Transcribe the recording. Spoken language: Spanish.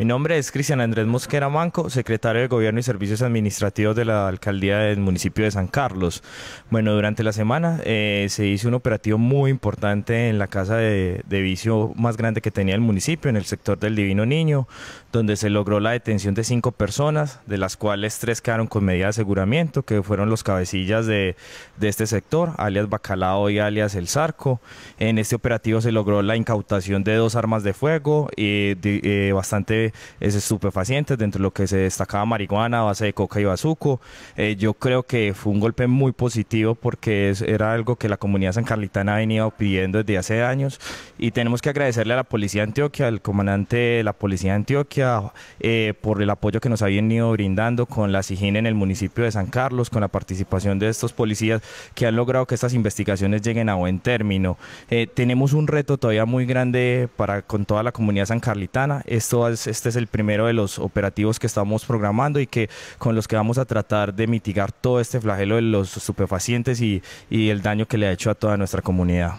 Mi nombre es Cristian Andrés Mosquera Manco, secretario de Gobierno y Servicios Administrativos de la Alcaldía del municipio de San Carlos. Bueno, durante la semana eh, se hizo un operativo muy importante en la casa de, de vicio más grande que tenía el municipio, en el sector del Divino Niño, donde se logró la detención de cinco personas, de las cuales tres quedaron con medida de aseguramiento, que fueron los cabecillas de, de este sector, alias Bacalao y alias El Zarco. En este operativo se logró la incautación de dos armas de fuego y de, eh, bastante estupefacientes, dentro de lo que se destacaba marihuana, base de coca y bazuco. Eh, yo creo que fue un golpe muy positivo porque es, era algo que la comunidad sancarlitana ha venido pidiendo desde hace años y tenemos que agradecerle a la Policía de Antioquia, al comandante de la Policía de Antioquia, eh, por el apoyo que nos ha venido brindando con la SIGIN en el municipio de San Carlos, con la participación de estos policías que han logrado que estas investigaciones lleguen a buen término. Eh, tenemos un reto todavía muy grande para con toda la comunidad sancarlitana. Esto es, este es el primero de los operativos que estamos programando y que con los que vamos a tratar de mitigar todo este flagelo de los estupefacientes y, y el daño que le ha hecho a toda nuestra comunidad.